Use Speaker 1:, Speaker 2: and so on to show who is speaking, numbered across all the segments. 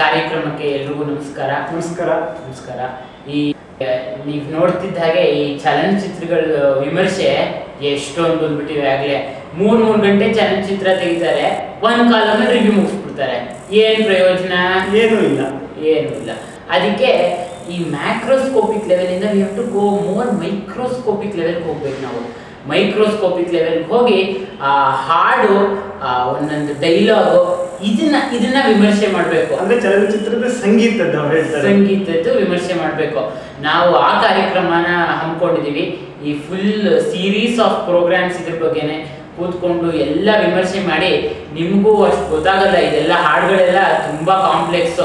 Speaker 1: ಕಾರ್ಯಕ್ರಮಕ್ಕೆ ಎಲ್ರಿಗೂ ನಮಸ್ಕಾರ.
Speaker 2: ನಮಸ್ಕಾರ.
Speaker 1: ನಮಸ್ಕಾರ. ಈ ನೀವು ನೋಡ್ತಿದ್ದ ಹಾಗೆ ಈ ಚಲನಚಿತ್ರಗಳ ವಿಮರ್ಶೆ ಎಷ್ಟೊಂದು ಬಂದ್ಬಿಟ್ಟಿವೆ. ಆಗ್ಲೇ ಮೂರ್ ಮೂರ್ ಗಂಟೆ ಚಲನಚಿತ್ರ ತೆಗಿತಾರೆ. ಒಂದ್ ಕಾಲ ರಿವ್ಯೂ ಮುಗಿಸ್ಬಿಡ್ತಾರೆ. ಏನ್ ಪ್ರಯೋಜನ?
Speaker 2: ಏನೂ ಇಲ್ಲ.
Speaker 1: ಏನು ಇಲ್ಲ. ಅದಕ್ಕೆ ಈ macroscopic ಲೆವೆಲಿಂದ we have to go more microscopic level ಹೋಗ್ಬೇಕು ನಾವು. ಮೈಕ್ರೋಸ್ಕೋಪಿಕ್ ಲೆವೆಲ್ ಹೋಗಿ ಆ ಹಾಡು ಒಂದೊಂದು ಡೈಲಾಗು ಇದನ್ನ ಇದನ್ನ ವಿಮರ್ಶೆ ಮಾಡಬೇಕು.
Speaker 2: ಅಂದ್ರೆ ಚಲನಚಿತ್ರದ ಸಂಗೀತದ ಅವ್ರು ಹೇಳ್ತಾರೆ
Speaker 1: ಸಂಗೀತದ್ದು ವಿಮರ್ಶೆ ಮಾಡಬೇಕು. ನಾವು ಆ ಕಾರ್ಯಕ್ರಮನ ಹಮ್ಮಿಕೊಂಡಿದೀವಿ ಈ ಫುಲ್ ಸೀರೀಸ್ ಆಫ್ ಪ್ರೋಗ್ರಾಮ್ಸ್ ಇದ್ರ ಬಗ್ಗೆನೆ ಕೂತ್ಕೊಂಡು ಎಲ್ಲ ವಿಮರ್ಶೆ ಮಾಡಿ ನಿಮಗೂ ಅಷ್ಟು ಗೊತ್ತಾಗಲ್ಲ ಇದೆಲ್ಲ ಹಾಡುಗಳೆಲ್ಲ ತುಂಬಾ ಕಾಂಪ್ಲೆಕ್ಸ್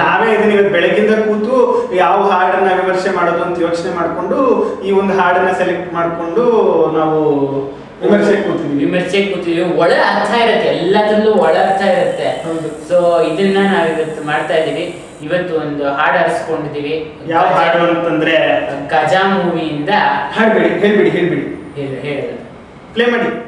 Speaker 2: ನಾವೇ ಇದನ್ನ ಇವತ್ತು ಬೆಳಗಿಂದ ಕೂತು ಯಾವ ಹಾಡನ್ನ ವಿಮರ್ಶೆ ಮಾಡೋದು ಅಂತ ಯೋಚನೆ ಮಾಡಿಕೊಂಡು ಈ ಒಂದು ಹಾಡನ್ನ ಸೆಲೆಕ್ಟ್ ಮಾಡಿಕೊಂಡು ನಾವು ವಿಮರ್ಶೆ ಕೂತಿದ್ವಿ
Speaker 1: ಒಳ ಅರ್ಥ ಇರುತ್ತೆ. ಎಲ್ಲದರಲ್ಲೂ ಒಳ ಅರ್ಥ ಇರುತ್ತೆ. ಸೊ ಇದನ್ನ ನಾವ್ ಇವತ್ತು ಮಾಡ್ತಾ ಇದೀವಿ ಇವತ್ತು ಒಂದು ಹಾಡು ಹರಿಸ್ಕೊಂಡಿದೀವಿ
Speaker 2: ಯಾವ ಹಾಡು ಅಂತಂದ್ರೆ?
Speaker 1: ಗಜಾ ಮೂವಿಯಿಂದ
Speaker 2: ಹಾಡ್ಬೇಡಿ ಹೇಳ್ಬಿಡಿ ಹೇಳ್ಬಿಡಿ.
Speaker 1: ಹೇಳಿ ಹೇಳಿ.
Speaker 2: ಪ್ಲೇ ಮಾಡಿ.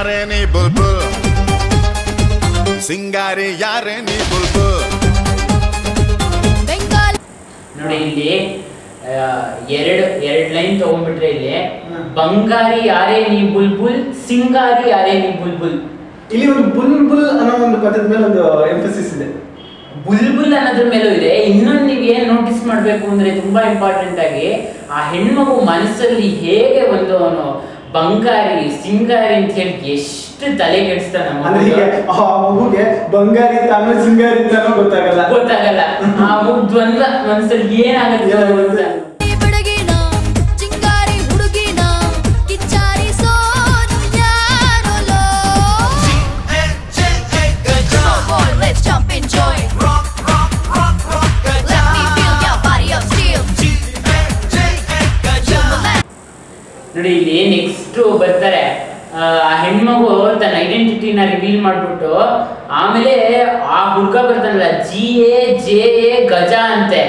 Speaker 3: ಯಾರೇ ನೀ ಬುಲ್ಬುಲ್? ಸಿಂಗಾರಿ ಯಾರೇ ನೀ ಬುಲ್ಬುಲ್?
Speaker 1: ನೋಡಿ ಇಲ್ಲಿ ಎರಡು ಎರಡು ಲೈನ್ ತಗೊಂಡ್ಬಿಟ್ರೆ ಇಲ್ಲಿ. ಬಂಗಾರಿ ಯಾರೇ ನೀ ಬುಲ್ಬುಲ್ ಸಿಂಗಾರಿ ಯಾರೇ ನೀ ಬುಲ್ಬುಲ್?
Speaker 2: ಇಲ್ಲಿ ಒಂದು ಬುಲ್ಬುಲ್ ಬುಲ್ ಅನ್ನೋ ಒಂದು ಪದದ ಮೇಲೆ ಒಂದು ಎಂಫಸಿಸ್ ಇದೆ.
Speaker 1: ಬುಲ್ಬುಲ್ ಅನ್ನೋದ್ರ ಮೇಲೂ ಇದೆ. ಇನ್ನೊಂದು ನೀವು ಏನು ನೋಟಿಸ್ ಮಾಡಬೇಕು ಅಂದ್ರೆ ತುಂಬಾ ಇಂಪಾರ್ಟೆಂಟ್ ಆಗಿ ಆ ಹೆಣ್ಮಗು ಮನಸ್ಸಲ್ಲಿ ಹೇಗೆ ಒಂದು ಅವನು ಬಂಗಾರಿ ಸಿಂಗಾರಿ ಅಂತ ಹೇಳಿ ಎಷ್ಟು ತಲೆ ಕೆಡಿಸ್ತಾನ
Speaker 2: ಅಂದ್ರೆ ಆ ಮಗುಗೆ ಬಂಗಾರಿ ತಾನು ಸಿಂಗಾರಿ ತಾನೋ ಗೊತ್ತಾಗಲ್ಲ.
Speaker 1: ಗೊತ್ತಾಗಲ್ಲ. ಆ ಮಗು ದ್ವಂದ್ವ ಮನಸ್ಸಲ್ಲಿ ಏನಾಗುತ್ತೆ ನೋಡಿ ಇಲ್ಲಿ ನೆಕ್ಸ್ಟ್ ಬರ್ತಾರೆ. ಆ ಹೆಣ್ಮಗು ತನ್ನ ಐಡೆಂಟಿಟಿನ ರಿವೀಲ್ ಮಾಡ್ಬಿಟ್ಟು ಆಮೇಲೆ ಆ ಹುಡುಗ ಬರ್ತಾನಲ್ಲ G A J A Gaja ಅಂತೆ.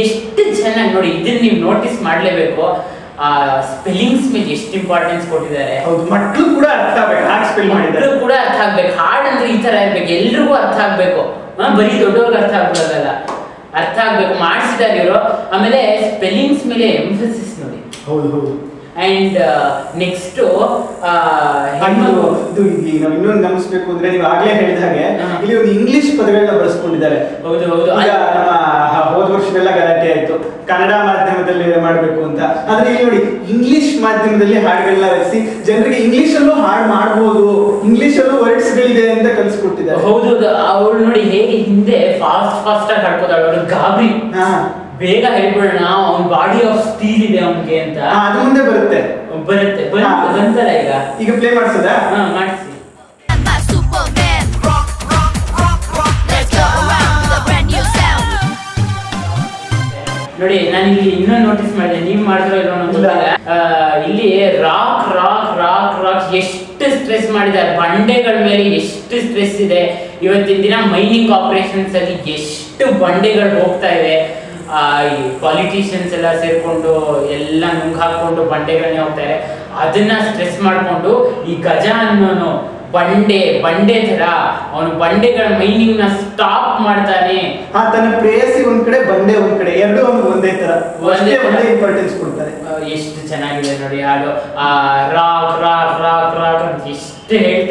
Speaker 1: ಎಷ್ಟು ಚೆನ್ನಾಗಿ ನೋಡಿ ಇದನ್ನ ನೀವು ನೋಟಿಸ್ ಮಾಡ್ಲೇಬೇಕು. ಆ ಸ್ಪೆಲ್ಲಿಂಗ್ಸ್ ಮೇಲೆ ಎಷ್ಟು ಇಂಪಾರ್ಟೆನ್ಸ್ ಕೊಟ್ಟಿದ್ದಾರೆ.
Speaker 2: ಹೌದು ಮಕ್ಕಳು ಕೂಡ ಅರ್ಥ ಆಗ್ಬೇಕು ಹಾರ್ಡ್ ಸ್ಪೆಲ್
Speaker 1: ಮಾಡಿದ್ರು ಕೂಡ ಅರ್ಥ ಆಗ್ಬೇಕು. ಹಾಡ್ ಅಂದ್ರೆ ಈ ತರ ಇರ್ಬೇಕು. ಎಲ್ರಿಗೂ ಅರ್ಥ ಆಗ್ಬೇಕು. ಬರೀ ದೊಡ್ಡವ್ರಿಗೆ ಅರ್ಥ ಆಗ್ಬಿಡೋದಲ್ಲ. ಅರ್ಥ ಆಗ್ಬೇಕು. ಮಾಡಿಸಿದ್ದಾರೆ ಇವರು. ಆಮೇಲೆ ಸ್ಪೆಲ್ಲಿಂಗ್ಸ್ ಮೇಲೆ ಎಂಫಸಿಸ್ ನೋಡಿ.
Speaker 2: ಹೌದು ಹೌದು.
Speaker 1: ಅಂಡ್ ನೆಕ್ಸ್ಟ್
Speaker 2: ಇದು ಇಲ್ಲಿ ನಾವು ಇನ್ನೊಂದು ಗಮನಿಸಬೇಕು ಅಂದ್ರೆ ನೀವು ಆಗ್ಲೇ ಹೇಳಿದ ಹಾಗೆ. ಇಲ್ಲಿ ಒಂದು ಇಂಗ್ಲಿಷ್ ಪದಗಳನ್ನ ಬಳಸ್ಕೊಂಡಿದ್ದಾರೆ.
Speaker 1: ಹೌದು ಹೌದು.
Speaker 2: ಹೋದ ವರ್ಷದೆಲ್ಲ ಗಲಾಟೆ ಆಯ್ತು. ಕನ್ನಡ ಮಾಧ್ಯಮದಲ್ಲಿ ಮಾಡಬೇಕು ಅಂತ. ಆದ್ರೆ ಇಲ್ಲಿ ನೋಡಿ ಇಂಗ್ಲಿಷ್ ಮಾಧ್ಯಮದಲ್ಲಿ ಹಾಡುಗಳನ್ನ ರಚಿಸಿ ಜನರಿಗೆ ಇಂಗ್ಲಿಷ್ ಅಲ್ಲೂ ಹಾಡು ಮಾಡಬಹುದು ಇಂಗ್ಲಿಷ್ ಅಲ್ಲೂ ವರ್ಡ್ಸ್ ಗಳಿದೆ ಅಂತ ಕಲ್ಸ್ಕೊಟ್ಟಿದ್ದಾರೆ.
Speaker 1: ಹೌದು ಅವಳು ನೋಡಿ ಹೇಗೆ ಹಿಂದೆ ಫಾಸ್ಟ್ ಫಾಸ್ಟ್ ಆಗಿ ಹಾಡ್ಕೋತಾಳು. ಅವಳು ಗಾಬರಿ. ಬೇಗ ಹೇಳ್ಬಿಡೋಣ ಅವ್ನ ಬಾಡಿ ಆಫ್ ಸ್ಟೀಲ್ ಇದೆ ಅವನಿಗೆ ಅಂತ.
Speaker 2: ಅದು ಮುಂದೆ ಬರುತ್ತೆ.
Speaker 1: ಬರುತ್ತೆ. ಬಂತಲ್ಲ ಈಗ?
Speaker 2: ಈಗ ಪ್ಲೇ ಮಾಡಿಸೋದಾ?
Speaker 1: ಹಾ ಮಾಡಿಸಿ. ನೋಡಿ ನಾನು ಇಲ್ಲಿ ಇನ್ನೂ ನೋಟಿಸ್ ಮಾಡಿದೆ. ನೀವ್ ಮಾಡಿದ್ರೆ
Speaker 2: ಇಲ್ಲ.
Speaker 1: ರಾಕ್ ರಾಕ್ ರಾಕ್ ರಾಕ್ ಎಷ್ಟು ಸ್ಟ್ರೆಸ್ ಮಾಡಿದ್ದಾರೆ. ಬಂಡೆಗಳ ಮೇಲೆ ಎಷ್ಟು ಸ್ಟ್ರೆಸ್ ಇದೆ. ಇವತ್ತಿನ ದಿನ ಮೈನಿಂಗ್ ಆಪರೇಷನ್ಸ್ ಅಲ್ಲಿ ಎಷ್ಟು ಬಂಡೆಗಳು ಹೋಗ್ತಾ ಇದೆ ಈ ಪಾಲಿಟಿಷಿಯನ್ಸ್ ಎಲ್ಲ ಸೇರ್ಕೊಂಡು ಎಲ್ಲ ನುಂಗ್ ಹಾಕೊಂಡು ಬಂಡೆಗಳನ್ನೇ ಹೋಗ್ತಾರೆ ಅದನ್ನ ಸ್ಟ್ರೆಸ್ ಮಾಡ್ಕೊಂಡು ಈ ಗಜ ಅನ್ನೋನು ಬಂಡೆ ಬಂಡೆ ತರ ಅವನು ಬಂಡೆಗಳ ಮೈನಿಂಗ್ನ ಸ್ಟಾಪ್ ಮಾಡ್ತಾನೆ
Speaker 2: ಆ ತನ್ನ ಪ್ರೇಯಸಿ ಒಂದ್ ಕಡೆ ಬಂಡೆ ಒಂದ್ ಕಡೆ ಎರಡು ಒಂದು ಒಂದೇ ತರ
Speaker 1: ಒಂದೇ
Speaker 2: ಒಂದೇ ಇಂಪಾರ್ಟೆನ್ಸ್ ಕೊಡ್ತಾರೆ
Speaker 1: ಎಷ್ಟು ಚೆನ್ನಾಗಿದೆ ನೋಡಿ ಹಾಡು ಆ ರಾಕ್ ರಾಕ್ ರಾಕ್ ರಾಕ್ ಅಂತ ಎಷ್ಟು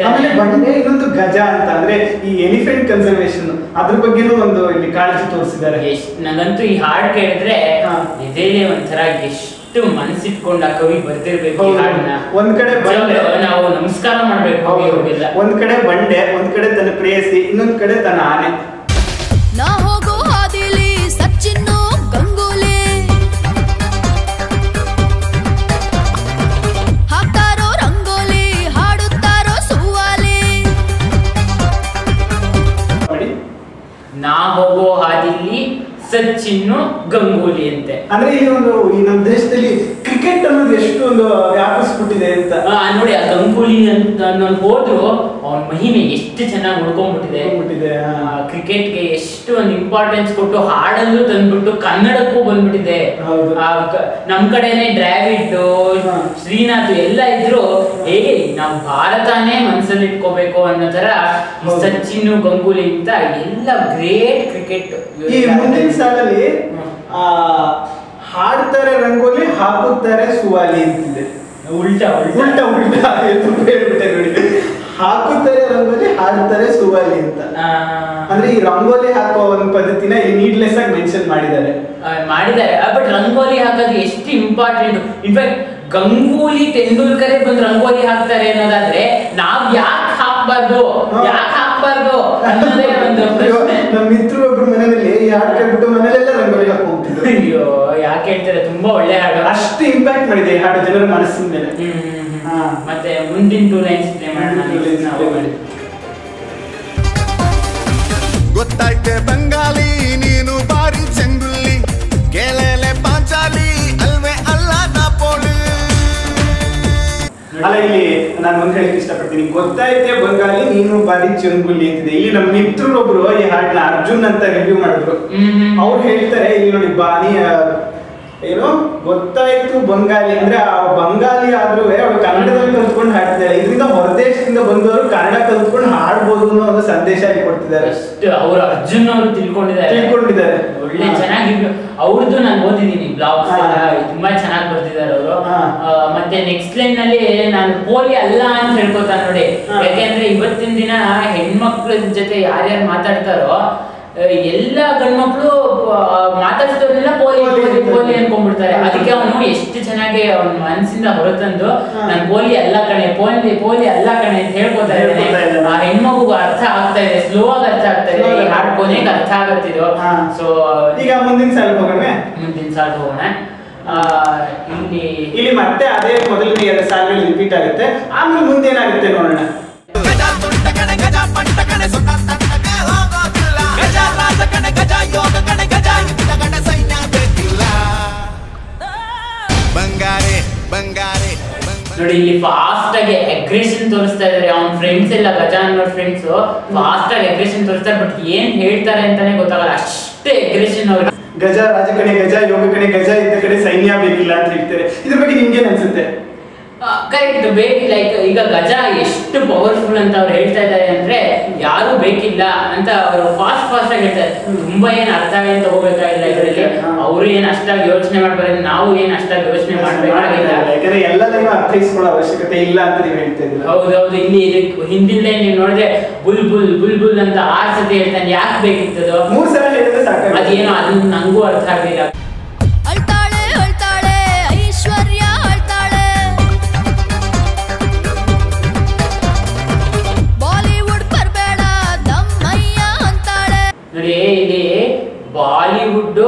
Speaker 2: ಆಮೇಲೆ
Speaker 1: ಹೇಳ್ತಾರೆ.
Speaker 2: ಬಂಡೆ ಇನ್ನೊಂದು ಗಜ ಅಂತ ಅಂದ್ರೆ ಈ ಎಲಿಫೆಂಟ್ ಕನ್ಸರ್ವೇಶನ್ ಅದ್ರ ಬಗ್ಗೆನೂ ಒಂದು ಇಲ್ಲಿ ಕಾಳಜಿ ತೋರಿಸಿದ್ದಾರೆ.
Speaker 1: ನನಗಂತೂ ನಂಗಂತೂ ಈ ಹಾಡು ಕೇಳಿದ್ರೆ. ಇದೇನೆ ಒಂಥರ ಎಷ್ಟು ಮನಸ್ಸಿಟ್ಕೊಂಡು ಆ ಕವಿ ಬರ್ತಿರ್ಬೇಕು
Speaker 2: ಒಂದ್ ಕಡೆ ಬಂಡೆ
Speaker 1: ನಾವು ನಮಸ್ಕಾರ ಮಾಡ್ಬೇಕು
Speaker 2: ಒಂದ್ ಕಡೆ ಬಂಡೆ ಒಂದ್ ಕಡೆ ತನ್ನ ಪ್ರೇಯಸಿ ಇನ್ನೊಂದ್ ಕಡೆ ತನ್ನ ಆನೆ.
Speaker 4: ಗಂಗೂಲಿ
Speaker 1: ಅಂತೆ
Speaker 2: ಅಂದ್ರೆ ಈ ಒಂದು ಈ ನಮ್ಮ ದೇಶದಲ್ಲಿ ಕ್ರಿಕೆಟ್ ಅನ್ನೋದು ಎಷ್ಟು ಒಂದು ವ್ಯಾಪಿಸ್ಬಿಟ್ಟಿದೆ ಅಂತ.
Speaker 1: ನೋಡಿ ಆ ಗಂಗೂಲಿ ಅಂತ ನಾನು ಹೋದ್ರು ಅವನ ಮಹಿಮೆ ಎಷ್ಟು ಚೆನ್ನಾಗಿ ಉಳ್ಕೊಂಡ್ಬಿಟ್ಟಿದೆ. ಕ್ರಿಕೆಟ್ಗೆ ಎಷ್ಟು ಒಂದು ಇಂಪಾರ್ಟೆನ್ಸ್ ಕೊಟ್ಟು ಹಾಡಲ್ಲೂ ತಂದ್ಬಿಟ್ಟು ಕನ್ನಡಕ್ಕೂ ಬಂದ್ಬಿಟ್ಟಿದೆ.
Speaker 2: ಹೌದು.
Speaker 1: ಆ, ಕ- ನಮ್ ಕಡೆನೆ ಡ್ರಾವಿಡ್ ಶ್ರೀನಾಥ್ ಎಲ್ಲ ಇದ್ರು. ಹೇಗೆ ನಾವು ಭಾರತನೇ ಮನಸ್ಸಲ್ಲಿ ಇಟ್ಕೋಬೇಕು ಅನ್ನೋ ತರ. ಸಚಿನ್ ಗಂಗೂಲಿ ಅಂತ ಎಲ್ಲ ಗ್ರೇಟ್ ಕ್ರಿಕೆಟ್
Speaker 2: ಈ ಮುಂದಿನ ಸಾಲಲ್ಲಿ ಹಾಡ್ತಾರೆ ರಂಗೋಲಿ ಹಾಕುತ್ತಾರೆ ಸುವಾಲಿ ಅಂತಿದೆ.
Speaker 1: ಉಲ್ಟಾ
Speaker 2: ಉಲ್ಟಾ. ಉಲ್ಟಾ ಹೇಳ್ಬಿಟ್ಟೆ ನೋಡಿ. ಹಾಕುತ್ತಾರೆ ರಂಗೋಲಿ ಹಾಡ್ತಾರೆ ಸುವಾಲಿ ಅಂತ. ಅಂದ್ರೆ ಈ ರಂಗೋಲಿ ಹಾಕೋ ಒಂದು ಪದ್ಧತಿನ ಇಲ್ಲಿ ನೀಡ್ಲೆಸ್ ಆಗಿ ಮೆನ್ಷನ್ ಮಾಡಿದ್ದಾರೆ.
Speaker 1: ಮಾಡಿದ್ದಾರೆ. ಬಟ್ ರಂಗೋಲಿ ಹಾಕೋದು ಎಷ್ಟು ಇಂಪಾರ್ಟೆಂಟ್ ಇನ್ಫ್ಯಾಕ್ಟ್ ಗಂಗೂಲಿ ತೆಂಡೂಲ್ಕರೇ ಬಂದು ರಂಗೋಲಿ ಹಾಕ್ತಾರೆ ಅನ್ನೋದಾದ್ರೆ ನಾವ್ ಯಾಕೆ ಹಾಕ್ಬಾರ್ದು. ಯಾಕೆ ಹಾಕ್ಬಾರ್ದು ಅನ್ನೋದೇ ಒಂದು ಪ್ರಶ್ನೆ.
Speaker 2: ನಮ್ಮ ಮಿತ್ರರು ಒಬ್ರು ಮನೆಯಲ್ಲಿ ಈ ಹಾಡು ಕೇಳ್ಬಿಟ್ಟು ಮನೇಲೆಲ್ಲ ರಂಗೋಲಿ ಹಾಕೊಂಡ್ಬಿಟ್ಟಿದ್ರು
Speaker 1: ಅಯ್ಯೋ ಯಾಕೆ ಹೇಳ್ತಾರೆ ತುಂಬಾ ಒಳ್ಳೆ ಹಾಡು
Speaker 2: ಅಷ್ಟು ಇಂಪ್ಯಾಕ್ಟ್ ಮಾಡಿದೆ ಈ ಹಾಡು ಜನರ ಮನಸ್ಸಿನ ಮೇಲೆ. ಹಾ.
Speaker 1: ಮತ್ತೆ ಮುಂದಿನ ಟೂ ಲೈನ್ಸ್ ಪ್ಲೇ ಮಾಡೋಣ
Speaker 2: ಮಾಡಿ.
Speaker 3: ಗೊತ್ತಾಯ್ತೆ ಬಂಗಾಲಿ ನೀನು ಬಾರಿ ಚೆಂಗುಲ್ಲಿ ಕೇಳಲೆ ಪಾಂಚಾಲಿ ಅಲ್ವೇ ಅಲ್ಲ ನಾಪೋಳಿ
Speaker 2: ಅಲ್ಲ ಇಲ್ಲಿ ನಾನು ಒಂದ್ ಹೇಳಕ್ ಇಷ್ಟಪಡ್ತೀನಿ ಗೊತ್ತಾಯ್ತೆ ಬಂಗಾಲಿ ನೀನು ಬಾರಿ ಚಂಗುಲಿ ಅಂತಿದೆ ಇಲ್ಲಿ ನಮ್ಮ ಮಿತ್ರರೊಬ್ರು ಈ ಹಾಡ್ನ ಅರ್ಜುನ್ ಅಂತ ರಿವ್ಯೂ ಮಾಡಿದ್ರು. ಅವ್ರು ಹೇಳ್ತಾರೆ ಇಲ್ಲಿ ನೋಡಿ ಬಾನಿ ಏನು ಗೊತ್ತಾಯ್ತು ಬಂಗಾಲಿ ಅಂದ್ರೆ ಆ ಬಂಗಾಲಿ ಆದ್ರೂ ಅವಳು ಕನ್ನಡದಲ್ಲಿ ಕಲ್ತ್ಕೊಂಡು ಹಾಡ್ತಿದ್ದಾರೆ ಇದರಿಂದ ಹೊರದೇಶದಿಂದ ಬಂದವರು ಕನ್ನಡ ಕಲ್ತ್ಕೊಂಡು ಹಾಡ್ಬೋದು ಅನ್ನೋ ಒಂದು ಸಂದೇಶ ಅಲ್ಲಿ ಕೊಡ್ತಿದ್ದಾರೆ.
Speaker 1: ಅಷ್ಟು ಅವ್ರ ಅರ್ಜುನ್ ಅವರು ತಿಳ್ಕೊಂಡಿದ್ದಾರೆ.
Speaker 2: ತಿಳ್ಕೊಂಡಿದ್ದಾರೆ.
Speaker 1: ಒಳ್ಳೆ ಚೆನ್ನಾಗಿ ಅವ್ರದ್ದು ನಾನು ಓದಿದ್ದೀನಿ ಬ್ಲಾಗ್ಸ್ ತುಂಬಾ ಚೆನ್ನಾಗಿ ಬರ್ತಿದ್ದಾರೆ ಅವರು. ಮತ್ತೆ ನೆಕ್ಸ್ಟ್ ಲೈನ್ನಲ್ಲಿ ನಾನು ಪೋಲಿ ಅಲ್ಲ ಅಂತ ಹೇಳ್ಕೊತಾನೆ ನೋಡಿ. ಯಾಕೆಂದ್ರೆ ಇವತ್ತಿನ ದಿನ ಹೆಣ್ಮಕ್ಳ ಜೊತೆ ಯಾರ್ಯಾರು ಮಾತಾಡ್ತಾರೋ ಎಲ್ಲ ಗಂಡ್ಮಕ್ಳು ಮಾತಾಡ್ತಿದ್ದವ್ರನ್ನೆಲ್ಲ ಪೋಲಿ
Speaker 2: ಪೋಲಿ
Speaker 1: ಪೋಲಿ
Speaker 2: ಅಂತ.
Speaker 1: ಪೋಲಿ ಅನ್ಕೊಂಡ್ಬಿಡ್ತಾರೆ ಅದಕ್ಕೆ ಅವನು ಎಷ್ಟು ಚೆನ್ನಾಗಿ ಅವ್ನ ಮನಸ್ಸಿಂದ ಹೊರತಂದು. ನಾನು ಪೋಲಿ ಅಲ್ಲ ಕಣೆ ಪೋಲಿ ಪೋಲಿ ಅಲ್ಲ ಕಣೆ ಅಂತ ಹೇಳ್ಕೊತಾ ಇದ್ದಾನೆ. ಆ ಹೆಣ್ಮಗು ಅರ್ಥ ಆಗ್ತಾ ಇದೆ ಸ್ಲೋ ಆಗಿ ಅರ್ಥ ಆಗ್ತಾ ಇದೆ ಈ. ಹಾಡ್ ಕೊನೆಗೆ ಅರ್ಥ ಆಗತ್ತಿದ್ರು
Speaker 2: ಹಾ.
Speaker 1: ಸೊ
Speaker 2: ಈಗ ಮುಂದಿನ ಸಾಲ ಹೋಗೋಣ
Speaker 1: ಮುಂದಿನ ಸಾಲ ಹೋಗೋಣ ಆ, ಇಲ್ಲಿ
Speaker 2: ಇಲ್ಲಿ ಮತ್ತೆ ಅದೇ ಮೊದಲನೇ ಎರಡು ಸಾಲುಗಳು ರಿಪೀಟ್ ಆಗುತ್ತೆ ಆಮೇಲೆ ಮುಂದೇನಾಗುತ್ತೆ ನೋಡೋಣ
Speaker 1: ನೋಡಿ, ಇಲ್ಲಿ ಫಾಸ್ಟ್ ಆಗಿ ಅಗ್ರೆಷನ್ ತೋರಿಸ್ತಾ ಇದಾರೆ. ಅವ್ನ ಫ್ರೆಂಡ್ಸ್ ಎಲ್ಲ ಗಜ ಅನ್ನೋ ಫ್ರೆಂಡ್ಸ್ ಫಾಸ್ಟ್ ಆಗಿ ಅಗ್ರೆಷನ್ ತೋರಿಸ್ತಾರೆ ಬಟ್ ಏನ್ ಹೇಳ್ತಾರೆ ಅಂತಾನೆ ಗೊತ್ತಾಗಲ್ಲ. ಅಷ್ಟೇ ಅಗ್ರೆಷನ್ ಅವ್ರು.
Speaker 2: ಗಜ ರಾಜ ಕಡೆ ಗಜ ಯೋಗ ಕಣೆ ಗಜ ಇದ್ದ ಕಡೆ ಸೈನ್ಯ ಬೇಕಿಲ್ಲ ಅಂತ ಹೇಳ್ತಾರೆ. ಇದ್ರ ಬಗ್ಗೆ ನಿಮ್ಗೆ ಅನ್ಸುತ್ತೆ?
Speaker 1: ಕರೆಕ್ಟ್ ಬೇಕ್ ಲೈಕ್ ಈಗ ಗಜ ಎಷ್ಟು ಪವರ್ಫುಲ್ ಅಂತ ಅವ್ರು ಹೇಳ್ತಾ ಇದ್ದಾರೆ ಅಂದ್ರೆ ಯಾರು ಬೇಕಿಲ್ಲ ಅಂತ ಅವರು ಫಾಸ್ಟ್ ಫಾಸ್ಟ್ ಆಗಿ ಹೇಳ್ತಾರೆ ತುಂಬಾ ಏನ್ ಅರ್ಥ ಏನ್ ತಗೋಬೇಕಾಗಿಲ್ಲ ಇದರಲ್ಲಿ. ಅವರು ಏನ್ ಅಷ್ಟಾಗಿ ಯೋಚನೆ ಮಾಡ್ಬಾರ್ದು ನಾವು ಏನ್ ಅಷ್ಟಾಗಿ ಯೋಚನೆ ಮಾಡ್ಬೇಕಾಗಿಲ್ಲ.
Speaker 2: ಯಾಕಂದ್ರೆ ಎಲ್ಲದನ್ನು ಅರ್ಥೈಸ್ಕೊಳ್ಳೋ ಅವಶ್ಯಕತೆ ಇಲ್ಲ ಅಂತ ನೀವು ಹೇಳ್ತಾ ಇದ್ದೀರಾ?
Speaker 1: ಹೌದೌದು ಇಲ್ಲಿ ಇದಕ್ಕೆ ಹಿಂದಿಲ್ಲ ನೀವು ನೋಡಿದ್ರೆ ಬುಲ್ ಬುಲ್ ಬುಲ್ ಬುಲ್ ಅಂತ ಆರ್ ಸತಿ ಹೇಳ್ತಾನೆ ಯಾಕೆ ಬೇಕಿತ್ತದು?
Speaker 2: ಮೂರ್ ಸಲ ಹೇಳಿದ್ರೆ ಸಾಕು
Speaker 1: ಅದೇನೋ ಅದು ನಂಗೂ ಅರ್ಥ ಆಗ್ಲಿಲ್ಲ.
Speaker 4: ಬಾಲಿವುಡ್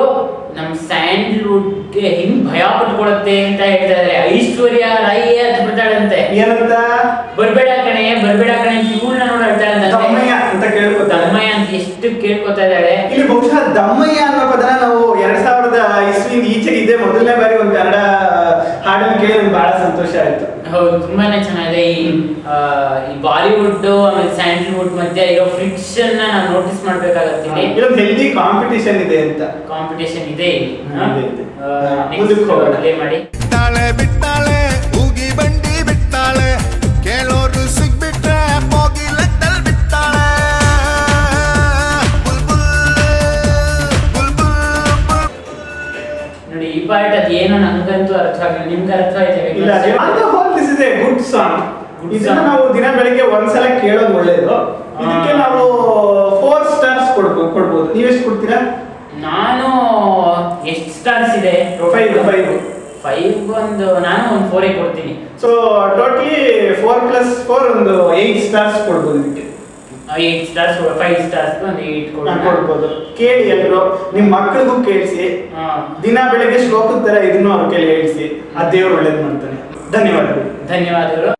Speaker 1: ನಮ್ ಸ್ಯಾಂಡಲ್ವುಡ್ಗೆ ಹಿಂಗ್ ಭಯ ಪಟ್ಕೊಳತ್ತೆ ಅಂತ ಹೇಳ್ತಾ ಇದಾರೆ ಐಶ್ವರ್ಯ ರೈ ಅಂತ ಬಿಡ್ತಾಳಂತೆ
Speaker 2: ಏನಂತ?
Speaker 1: ಬರ್ಬೇಡ ಕಣೆ ಬರ್ಬೇಡ ಕಣೆ ಇವಳನ್ನ ನೋಡಿ ಹೇಳ್ತಾಳಂತೆ
Speaker 2: ದಮ್ಮಯ್ಯ ಅಂತ ಕೇಳ್ಕೊತ
Speaker 1: ದಮ್ಮಯ್ಯ ಅಂತ ಎಷ್ಟು ಕೇಳ್ಕೊತಾ ಇದ್ದಾಳೆ.
Speaker 2: ಇಲ್ಲಿ ಬಹುಶಃ ದಮ್ಮಯ್ಯ ಅನ್ನೋ ಪದನ ನಾವು ಎರಡ್ ಸಾವಿರದ ಇಸ್ವಿಯಿಂದ ಈಚೆಗೆ ಇದ್ದೆ ಮೊದಲನೇ ಬಾರಿ ಒಂದು ಕನ್ನಡ ಹಾಡನ್ನು ಕೇಳಿ ನಮ್ಗೆ ಬಹಳ ಸಂತೋಷ ಆಯ್ತು
Speaker 1: ಹೌದು ತುಂಬಾನೇ ಚೆನ್ನಾಗಿದೆ ಈ ಆ, ಈ ಬಾಲಿವುಡ್ ಆಮೇಲೆ ಸ್ಯಾಂಡಲ್ವುಡ್ ಮಧ್ಯೆ ಇರೋ ಫ್ರಿಕ್ಷನ್ನ ನಾವು ನೋಟಿಸ್ ಮಾಡ್ಬೇಕಾಗತ್ತೆ ಇಲ್ಲಿ
Speaker 2: ಹೆಲ್ದಿ ಕಾಂಪಿಟಿಷನ್ ಇದೆ ಅಂತ
Speaker 1: ಕಾಂಪಿಟೇಷನ್ ಇದೆ ಇಲ್ಲಿ. ಮಾಡಿ
Speaker 3: ಬಿಟ್ಟಾಳೆ ಬಿಟ್ಟಾಳೆ ಊಗಿ ಬಂಡಿ ಬಿಟ್ಟಾಳೆ ಕೇಳೋರು ಸಿಗ್ಬಿಟ್ರೆ ಹೋಗಿ ಬಿಟ್ಟಾಳೆ
Speaker 1: ನೋಡಿ ಈ ಪಾರ್ಟ್ ಅದ್ ಏನೋ ನನಗಂತೂ ಅರ್ಥ ಆಗಿಲ್ಲ ನಿಮ್ಗೆ ಅರ್ಥ
Speaker 2: ಇಲ್ಲ
Speaker 1: ಆಯ್ತಾ
Speaker 2: ಗುಡ್ ಸಾಂಗ್ ಇದನ್ನ ನಾವು ದಿನ ಬೆಳಿಗ್ಗೆ ಒಂದ್ಸಲ ಕೇಳೋದು ಒಳ್ಳೇದು ಇದಕ್ಕೆ ನಾವು ಫೋರ್ ಸ್ಟಾರ್ಸ್ ಕೊಡ್ಬೋದು. ಕೊಡ್ಬೋದು ಎಷ್ಟು ಕೊಡ್ತೀರಾ?
Speaker 1: ನಾನು ಎಷ್ಟು ಸ್ಟಾರ್ಸ್ ಇದೆ?
Speaker 2: ಫೈವ್ ಫೈವ್
Speaker 1: ಫೈವ್ ಒಂದು ನಾನು ಒಂದು ಫೋರೇ ಕೊಡ್ತೀನಿ.
Speaker 2: So totally four plus four ಒಂದು ಏಟ್ ಸ್ಟಾರ್ಸ್ ಕೊಡ್ಬೋದು ಇದಕ್ಕೆ
Speaker 1: ಏಟ್ ಸ್ಟಾರ್ಸ್ ಫೈವ್ ಸ್ಟಾರ್ಸ್ ಒಂದು
Speaker 2: ಕೊಡ್ಬೋದು. ಕೇಳಿ ಎಲ್ಲರೂ ನಿಮ್ ಮಕ್ಕಳಿಗೂ ಕೇಳಿಸಿ. ದಿನ ಬೆಳಗ್ಗೆ ಶ್ಲೋಕದ ತರ ಇದನ್ನು ಅವ್ರ ಕೇಳಿ ಹೇಳಿಸಿ. ಆ ದೇವರು ಒಳ್ಳೇದು ಮಾಡ್ತಾನೆ. ಧನ್ಯವಾದಗಳು.
Speaker 1: ಧನ್ಯವಾದಗಳು.